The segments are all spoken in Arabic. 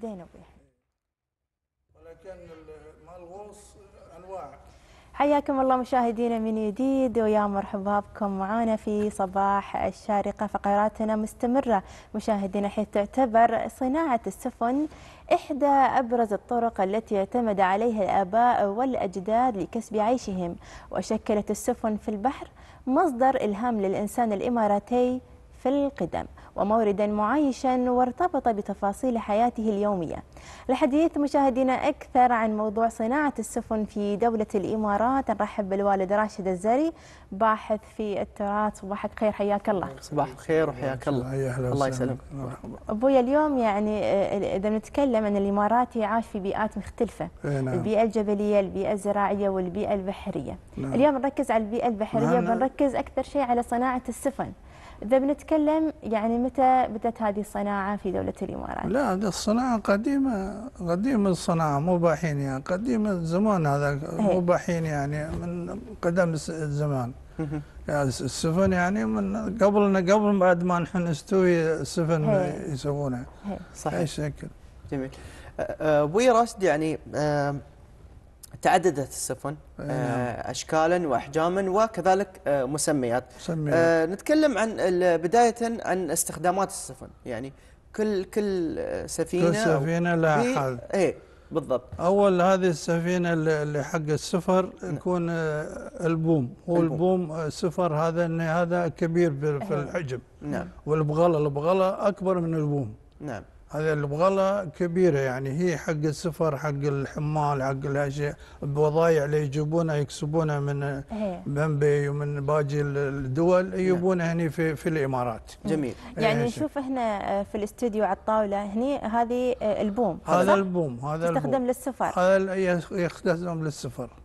زين أبوي ولكن ال- مال الغوص أنواع. حياكم الله مشاهدينا من جديد ويا مرحبا بكم. معنا في صباح الشارقة فقراتنا مستمرة. مشاهدينا حيث تعتبر صناعة السفن إحدى أبرز الطرق التي اعتمد عليها الآباء والأجداد لكسب عيشهم. وشكلت السفن في البحر مصدر إلهام للإنسان الإماراتي في القدم. وموردا معايشا وارتبط بتفاصيل حياته اليومية الحديث مشاهدينا أكثر عن موضوع صناعة السفن في دولة الإمارات نرحب بالوالد راشد الزري باحث في التراث صباحك خير حياك الله صباح الخير وحياك الله الله. يسلمك أبويا اليوم يعني آه، إذا نتكلم عن الإماراتي عاش في بيئات مختلفة نعم. البيئة الجبلية البيئة الزراعية والبيئة البحرية نعم. اليوم نركز على البيئة البحرية نعم. بنركز أكثر شيء على صناعة السفن إذا بنتكلم يعني متى بدأت هذه الصناعة في دولة الإمارات؟ لا هذه الصناعة قديمة قديمة الصناعة مو باحين يعني قديمة زمان هذا مو إيه. باحين يعني من قدم الزمان. يعني الس- السفن يعني من قبلنا قبل بعد ما نحن نستوي السفن إيه. يسوونها. أي صحيح شكل جميل. أ- أ- أبوي راشد يعني آم، تعددت السفن آه، اشكالا واحجاما وكذلك آه، مسميات. سمي آه، نتكلم عن بداية عن استخدامات السفن يعني كل كل سفينة كل سفينة لها حال إيه بالضبط. أول هذه السفينة اللي حق السفر يكون آه، البوم. هو البوم. السفر هذا إن هذا كبير في. الحجم. نعم. والبغلة البغلة أكبر من البوم. نعم. هذه البغله كبيرة يعني هي حق السفر حق الحمال حق الأشياء البضايع اللي يجيبونها يكسبونها من هي. بمبي ومن باقي الدول يجيبونها هنا في في الإمارات. جميل. يعني إيه، نشوف هنا آه، في الاستوديو على الطاولة هني هذه آه، البوم هذا؟ البوم هذا تستخدم البوم للسفر. هذا يستخدم للسفر. إيه،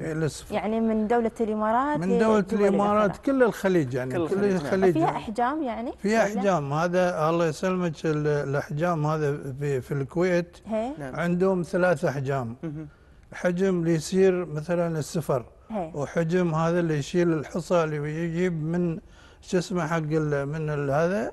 للسفر يعني من دولة الإمارات من دولة الأخرى. كل الخليج يعني كل كل الخليج، نعم. الخليج فيها. أحجام يعني فيها ولا؟ أحجام هذا الله يسلمك ال- الأحجام هذا في في الكويت هي نعم عندهم ثلاث أحجام مهم. حجم اللي يصير مثلا السفر هي. وحجم هذا اللي يشيل الحصى اللي يجيب من شو اسمه حق من ال- هذا.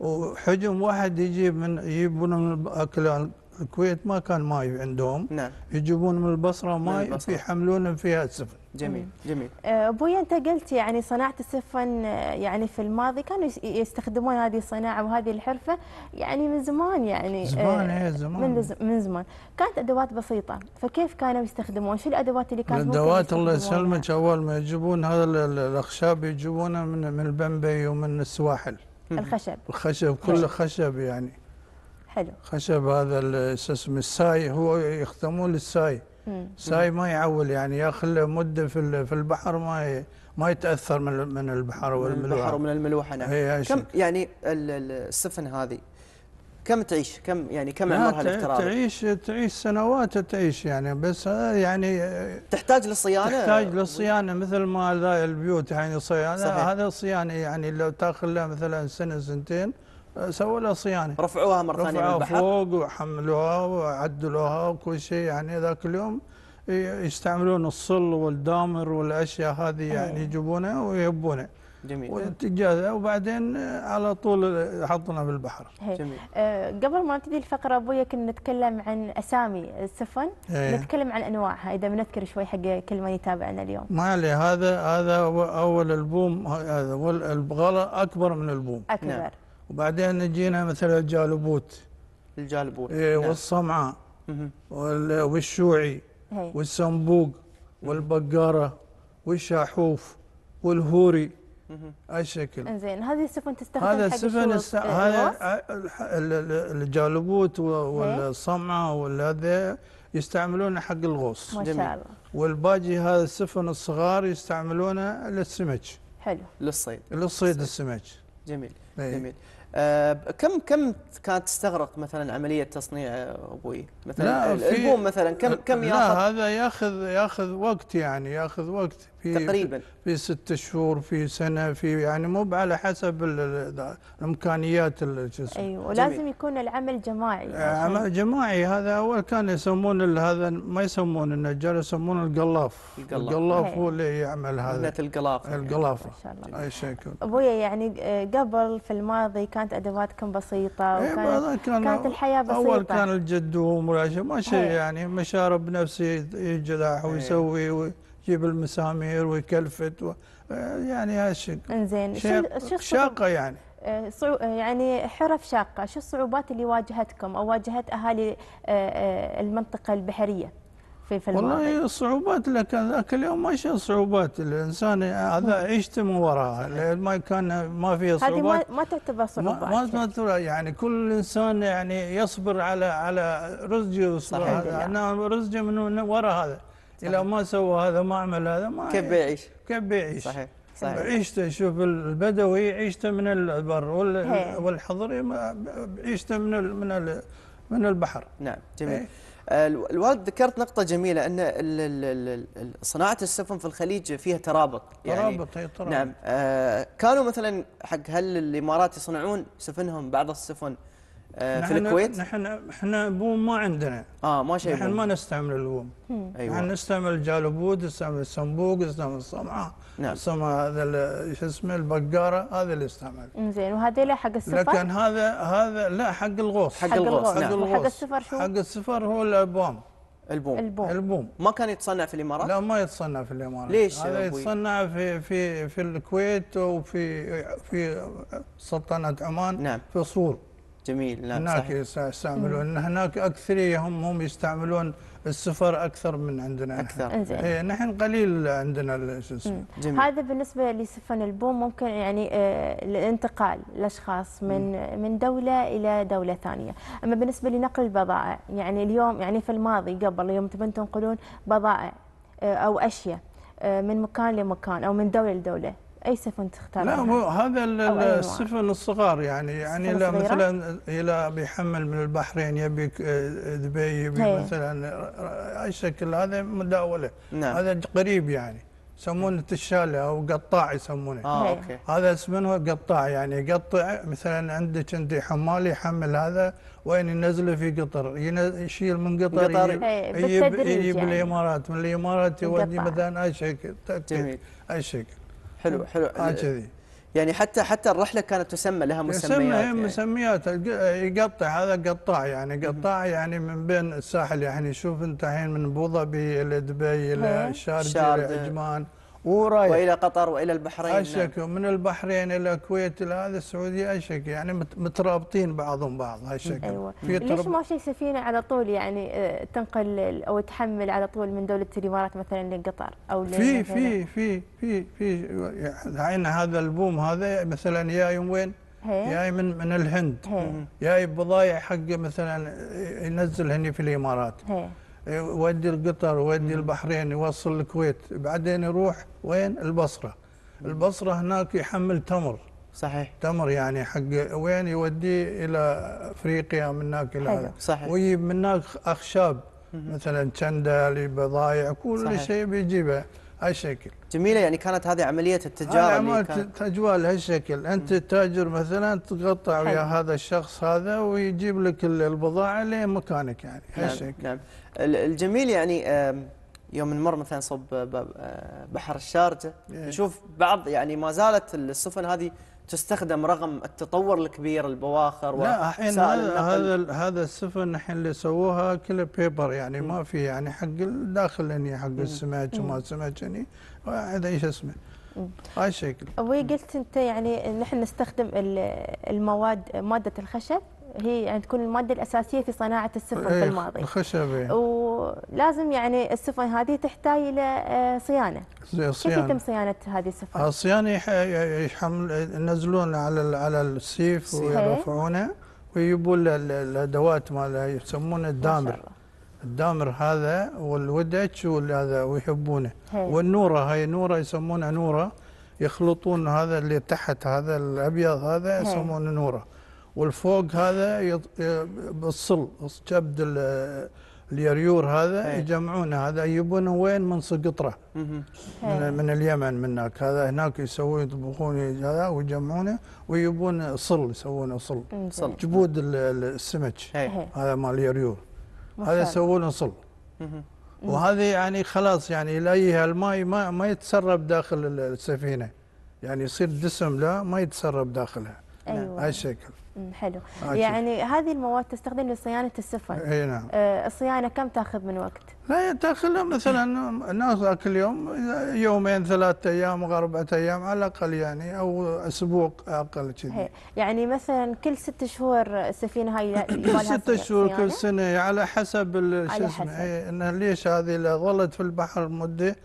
وحجم واحد يجيب من يجيبون من اكل الكويت ما كان ماي عندهم. نعم. يجيبون من البصرة ماي البصرة. يحملون فيها السفن. جميل جميل. آه، أبوي أنت قلت يعني صناعة السفن آه، يعني في الماضي كانوا يس- يستخدمون هذه الصناعة وهذه الحرفة يعني من زمان يعني آه، زمان إيه زمان. من ز- من زمان. كانت أدوات بسيطة فكيف كانوا يستخدمون؟ شو الأدوات اللي كانت الأدوات الله؟ يسلمك أول ما يجيبون هذا ال- ال- الأخشاب يجيبونه من من البمبي ومن السواحل. الخشب. الخشب كله خشب يعني. حلو. خشب هذا اسمه الساي هو يختمون الساي مم. ساي ما يعول يعني ياخذ له مدة في ال- في البحر ما ي- ما يتأثر من من البحر من البحر والملوحة. ومن الملوحة نعم. هي هاي كم. يعني ال- ال- السفن هذه كم تعيش؟ كم يعني كم عمرها الافتراضي تعيش تعيش سنوات تعيش يعني بس يعني تحتاج للصيانة؟ تحتاج للصيانة مثل ما ذا البيوت يعني صيانه صحيح. هذا صيانة يعني لو تاخذ له مثلا سنة سنتين سووا له صيانة. رفعوها مرة ثانية رفعوها فوق وحملوها وعدلوها وكل شيء. يعني ذاك اليوم يستعملون الصل والدامر والأشياء هذه يعني أي. يجيبونها ويهبونها جميل. وتجهزها وبعدين على طول يحطونها بالبحر. هي. جميل. آه، قبل ما نبتدي الفقرة ابويا كنا نتكلم عن أسامي. السفن إيه. نتكلم عن أنواعها إذا بنذكر شوي حق كل من يتابعنا اليوم. ما عليه. هذا هذا هو أول البوم هذا أكبر من البوم أكبر. نعم. وبعدين نجينا مثلا الجالبوت الجالبوت إيه نعم. والصمعة. مهم. وال- والشوعي. هي. والسنبوق والبقارة. والشاحوف. والهوري. مهم. الشكل. إنزين هذه السفن تستخدم هذا حق السفن الس... آه، هذا الجالبوت والصمعة والهذا يستعملونه حق الغوص. ما. شاء الله. والباقي هذا السفن الصغار يستعملونه للسمك. حلو. للصيد للصيد. السمك. جميل. إيه. جميل. كم كم كانت تستغرق مثلا عملية تصنيع آه، أبوي؟ مثلا لا، البوم مثلا كم كم لا ياخذ؟ هذا ياخذ ياخذ وقت يعني ياخذ وقت. في تقريبا. في ست شهور في سنة في يعني مو على حسب ال- ال- الإمكانيات ال- شو اسمه. أيوه ولازم يكون العمل جماعي آه، عمل جماعي. هذا أول كان يسمون ال- هذا ما يسمون النجار يسمونه القلاف. القلاف. هو اللي يعمل هذا. مهنة القلاف. القلافه ما شاء الله. أي شكل أبويا يعني آه، قبل في الماضي كانت أدواتكم بسيطة إيه، وكانت كان كانت الحياة بسيطة. اول كان الجدوم شيء ما شيء هي. يعني مشارب نفسه يجلح هي. ويسوي ويجيب المسامير ويكلفت و يعني هالشيء إنزين الصعوب- شاقة يعني. آه، صعو... آه، يعني حرف شاقة شو الصعوبات اللي واجهتكم أو واجهت أهالي آه، آه، المنطقة البحرية في في الماضي؟ والله الصعوبات لكن ذاك اليوم ما شيء صعوبات. الإنسان هذا عيشته من وراها ما كان ما فيه هذه ما صعوبات. ما تعتبر صعوبات. ما ما ترى يعني كل إنسان يعني يصبر على على رزقه صحيح. أنا رزقي من ورا هذا. اذا ما سوى هذا ما عمل هذا ما كيف بيعيش؟ كيف بيعيش؟ صحيح صحيح. عيشته شوف البدوي عيشته من البر. والحضري ما- عيشته من ال من ال من البحر. نعم جميل. إيه. آه، الو- الوالد ذكرت نقطة جميلة أن ال- ال- ال- ال- صناعة السفن في الخليج فيها ترابط ترابط هي ترابط. نعم. آه، كانوا مثلا حق هل الإمارات يصنعون سفنهم بعض السفن في نحن- الكويت؟ نحن إحنا بوم ما عندنا. آه ما شيء نحن ما نستعمل البوم نحن أيوه. نستعمل الجالبود نستعمل الصنبوق نستعمل الصمعه نعم. الصمعه هذا ال- شو اسمه البقارة هذا اللي يستعمل انزين وهذيلا حق السفر؟ لكن هذا هذا لا حق الغوص. حق الغوص، الغوص. نعم. وحق السفر شو؟ حق السفر هو الابوام ألبوم. ألبوم. ألبوم. ما كان يتصنع في الإمارات؟ لا ما يتصنع في الإمارات. ليش هذا؟ يتصنع في في في الكويت وفي في سلطنة عمان نعم. في صور جميل. نعم هناك صحيح. يستعملون. هناك أكثرية هم هم يستعملون السفر أكثر من عندنا. انزين إيه نحن قليل عندنا ال- شو اسمه. جميل. هذا بالنسبة لسفن البوم ممكن يعني آه، الانتقال الأشخاص من من دولة إلى دولة ثانية. أما بالنسبة لنقل البضائع يعني اليوم يعني في الماضي قبل يوم تبون تنقلون بضائع آه، أو أشياء آه، من مكان لمكان أو من دولة لدولة. أي سفن تختار لا هو هذا. السفن الصغار يعني يعني لا؟ مثلا إلى بيحمل من البحرين يبي ك- دبي يبي هي. مثلا أي شكل هذا مداولة نعم هذا قريب يعني يسمونه تشالة أو قطاع يسمونه هي. أوكي هذا اسمه قطاع يعني يقطع مثلا عندك أنت حمال يحمل هذا وين ينزله في قطر يشيل من قطر قطر. يجيب, يعني. الإمارات من الإمارات يودي. مثلا أي شكل. جميل أي شكل حلو حلو. آه كذي. يعني حتى حتى الرحلة كانت تسمى لها مسميات هي يعني. مسميات الق- يقطع هذا قطاع يعني. قطاع يعني من بين الساحل يعني. شوف انت الحين من أبو ظبي إلى دبي. إلى الشارجه الشارجة. إلى عجمان. ورايح وإلى قطر وإلى البحرين. أشك من البحرين إلى الكويت إلى هذا السعودية أشك يعني مت- مترابطين بعضهم بعض هالشكل أيوة. في ليش ترب- ما شيء سفينة على طول يعني آه، تنقل أو تحمل على طول من دولة الإمارات مثلا لقطر أو ل- في في في في في الحين هذا البوم هذا مثلا جاي من وين؟ جاي من من الهند. جاي بضايع حقه مثلا ينزل هني في الإمارات. هي. يودي القطر يودي البحرين يوصل الكويت. بعدين يروح وين؟ البصرة. البصرة هناك يحمل تمر. صحيح. تمر يعني حق وين؟ يوديه إلى أفريقيا من هناك إلى حلو. هذا صحيح. ويجيب من هناك أخشاب. مثلا شندل بضايع كل. شيء بيجيبه. هالشكل جميلة يعني كانت هذه عملية التجارة اللي كانت تجوال هالشكل. أنت تاجر مثلا تقطع ويا. هذا الشخص هذا ويجيب لك ال- البضاعة لمكانك يعني. نعم هالشكل. نعم. ال- الجميل يعني يوم نمر مثلا صوب ب- بحر الشارجة إيه. نشوف بعض يعني ما زالت السفن هذه تستخدم رغم التطور الكبير البواخر لا الحين هذا. هذا ال- هذا السفن الحين اللي سووها كله بيبر يعني ما في يعني حق الداخل هني حق السمك وما سمك هني. واحد إيش اسمه؟ هاي الشكل. قلت أنت يعني نحن نستخدم ال- المواد مادة الخشب هي يعني تكون المادة الأساسية في صناعة السفن في إيه، الماضي الخشب. ولازم يعني السفن هذه تحتاج إلى آه، صيانة زي كيف يتم الصيانه صيانة هذه السفن؟ الصيانة يح- يحمل ينزلون على على السيف سيف. ويرفعونه ويجيبون الأدوات مال يسمونه الدامر. الدامر هذا والودج والهذا ويحبونه. والنورة هاي نورة يسمونها نورة يخلطون هذا اللي تحت هذا الأبيض هذا. يسمونه نورة والفوق هذا يط- بالصل كبد ال- اليريور هذا إيه. يجمعونه هذا يجيبونه وين من سقطرة مهم. إيه. من, من اليمن من هناك هذا هناك يسوون يطبخون هذا ويجمعونه ويجيبون صل يسوونه صل. جبود ال- ال- السمك. إيه. هذا مال اليريور هذا. يسوونه صل. وهذه يعني خلاص يعني يلاقيها الماء ما ما يتسرب داخل ال- السفينة يعني يصير دسم لا ما يتسرب داخلها أيوه هاي الشكل حلو يعني هذه المواد تستخدم لصيانة السفن إي نعم آه، الصيانة كم تأخذ من وقت؟ لا تأخذها مثلا الناس كل يوم يومين ثلاثة أيام اربعة أيام على الأقل يعني أو أسبوع أقل. كذي يعني مثلا كل ست شهور السفينة هاي كل ست شهور؟ كل سنة على حسب شو. اسمه إيه، انها ليش هذه ظلت في البحر مدة آه،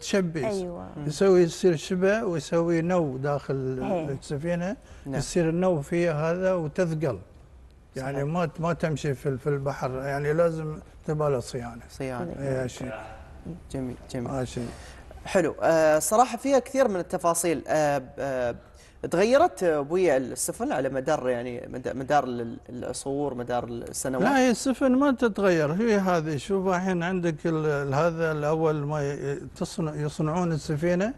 تشبس أيوه. يسوي يصير شبه ويسوي نو داخل هي. السفينة. نعم. يصير النو فيها هذا وتثقل. يعني صحيح. ما ما تمشي في في البحر. يعني لازم تبغى له صيانة. صيانة. اي شيء جميل جميل. هذا شيء حلو. آه صراحة فيها كثير من التفاصيل. آه آه تغيرت أبوي السفن على مدار يعني مد- مدار ال- العصور مدار السنوات؟ لا هي السفن ما تتغير. هي هذه شوف الحين عندك هذا الأول ما تصنع يصنعون السفينة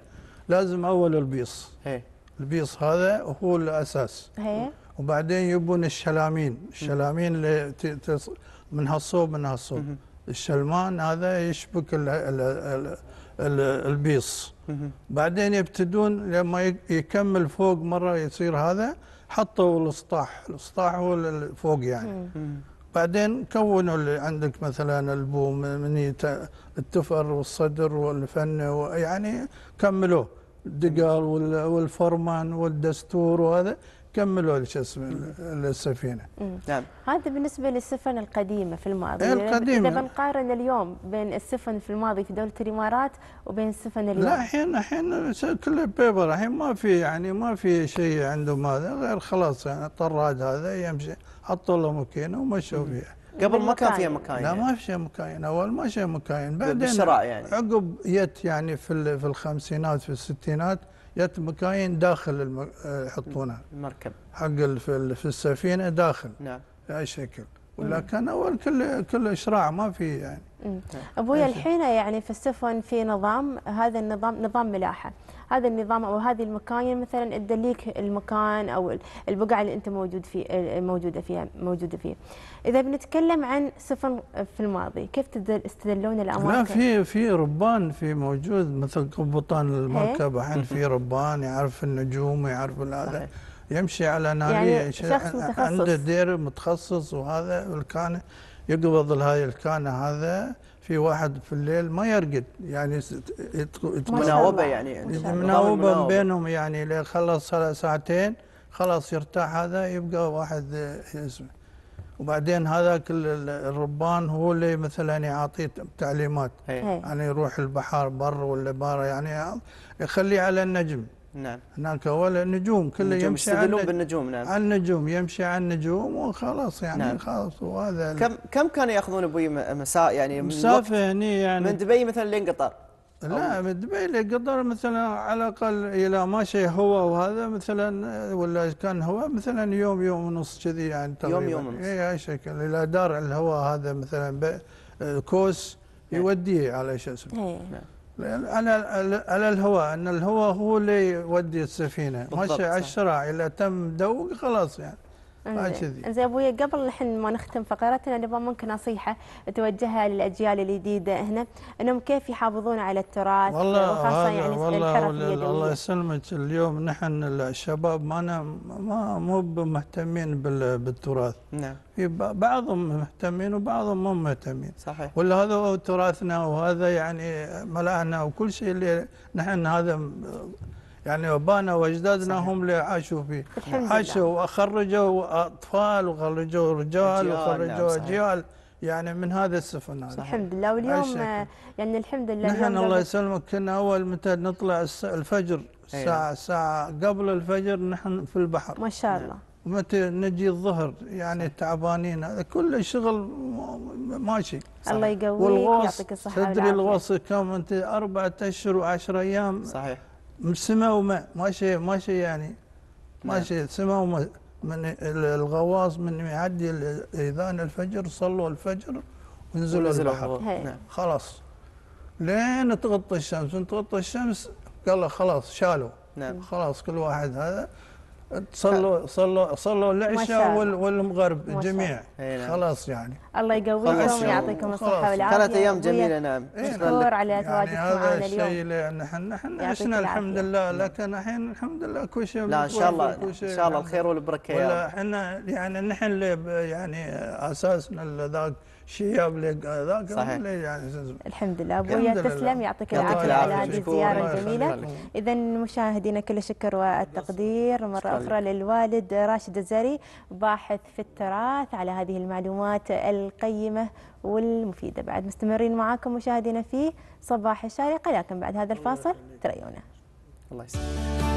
لازم أول البيص. هي. البيص هذا هو الأساس. هي. وبعدين يبون الشلامين. الشلامين اللي من هالصوب من هالصوب. الشلمان هذا يشبك ال ال ال ال البيص. بعدين يبتدون لما يكمل فوق مرة يصير هذا حطوا الاسطاح. الاسطاح هو فوق يعني. بعدين كونوا اللي عندك مثلا البوم من التفر والصدر والفن يعني كملوه. الدقال وال- والفرمان والدستور وهذا. كملوا شو اسمه ال- السفينة. نعم. هذا بالنسبة للسفن القديمة في الماضي. إيه القديمة. إذا بنقارن اليوم بين السفن في الماضي في دولة الإمارات وبين السفن اليوم. لا الحين الحين كله بيبر. الحين ما في يعني ما في شيء عندهم هذا غير خلاص يعني الطراد هذا يمشي حطوا له ماكينة ومشوا فيها. قبل ما كان فيها. مكاين لا يعني. ما في شيء مكاين. أول ما شيء مكاين. بعدين بالشراء يعني. عقب يت يعني في ال- في الخمسينات في الستينات يت مكاين داخل الم... آه، يحطونها. المركب. حق في في السفينة داخل. نعم. بأي شكل. ولا كان أول كل كل إشراع ما في يعني. أبوي إيش؟ الحين يعني في السفن في نظام هذا النظام نظام ملاحة. هذا النظام أو هذه المكاين مثلا تدليك المكان أو البقعة اللي أنت موجود في موجودة فيها موجودة فيه. إذا بنتكلم عن سفن في الماضي كيف تدل- تستدلون الأماكن؟ لا في في ربان في موجود مثل قبطان المركب الحين في ربان يعرف النجوم ويعرف هذا يمشي على نارية يعني شخص متخصص. عنده دير متخصص وهذا الكان يقبض هاي الكانه هذا في واحد في الليل ما يرقد يعني الله. يعني مناوبة. بينهم يعني لين خلص ساعتين خلاص يرتاح هذا يبقى واحد اسمه وبعدين هذاك ال- ال- الربان هو اللي مثلا يعطيه تعليمات هي. هي. يعني يروح البحر بر ولا بره يعني يخليه على النجم نعم. هناك ولا النجوم كله النجوم يمشي على يستدلون النجوم, بالنجوم نعم. على النجوم يمشي على النجوم وخلاص يعني نعم. خلاص وهذا كم كم كانوا ياخذون أبوي م- مساء يعني من مسافة هني يعني من دبي مثلا لين قطر لا من دبي لقطر مثلا على الأقل إلى ماشي هو وهذا مثلا ولا كان هو مثلا يوم يوم ونص كذي يعني تقريبا. يوم ونص. أي هاي شكل إلى دار الهواء هذا مثلا ب- كوس يوديه على شو اسمه. هي. على على الهواء أن الهواء هو اللي يودي السفينة ماشي على. الشراع اذا تم دوق خلاص يعني كذي. انزين أبوي قبل الحين ما نختم فقرتنا نبغى ممكن نصيحة توجهها للأجيال الجديدة هنا إنهم كيف يحافظون على التراث؟ والله وخاصة يعني والله الحرف وال- الله يسلمك. اليوم نحن الشباب ما ما مو مهتمين بال- بالتراث. نعم. في ب- بعضهم مهتمين وبعضهم مو مهتمين. صحيح. ولا هذا هو تراثنا وهذا يعني ملأنا وكل شيء اللي نحن هذا يعني أبانا وأجدادنا صحيح. هم اللي عاشوا فيه. عاشوا وخرجوا أطفال وخرجوا رجال وخرجوا نعم، صحيح. أجيال. يعني من هذا السفن هذا. صحيح. الحمد لله. واليوم يعني الحمد لله. نحن الله يسلمك. كنا أول متى نطلع الفجر أي ساعة ساعة قبل الفجر نحن في البحر. ما شاء الله. ومتى نجي الظهر يعني تعبانين. كل شغل ماشي. الله يقويك ويعطيك الصحة تدري والعافية. الغوص كم؟ أنت أربعة أشهر وعشرة أيام. صحيح. سماء وماء ماشي ماشي يعني نعم. ماشي سماء وماء من ال- الغواص من يعدي إذان الفجر صلوا الفجر ونزلوا البحر. نعم. خلاص. لين تغطي الشمس من تغطي الشمس قال له خلاص شالوا. نعم. خلاص كل واحد هذا. صلوا صلوا صلوا ما شاء العشاء والمغرب ما الجميع نعم. خلاص يعني. الله يقويكم. ويعطيكم الصحة. والعافية كانت أيام أبويا. جميلة نعم إيه، شكراً مشكور لك. على يعني تواجدكم هذا معنا الشيء اليوم اللي نحن نحن يعطيك عشنا الحمد. لله لكن الحين الحمد لله كل شيء لا إن شاء الله إن شاء الله الحمد الخير والبركة يا رب إحنا يعني نحن اللي يعني أساسنا اللي ذاك شياب ذاك صحيح. يعني. الحمد لله ابويا. تسلم يعطيك العافية على. هذه. الزيارة الجميلة. اذا مشاهدينا كل الشكر والتقدير مرة شكراً أخرى للوالد راشد الزري باحث في التراث على هذه المعلومات القيمة والمفيدة. بعد مستمرين معاكم مشاهدينا في صباح الشارقه لكن بعد هذا الفاصل تريونا. الله يسلمك.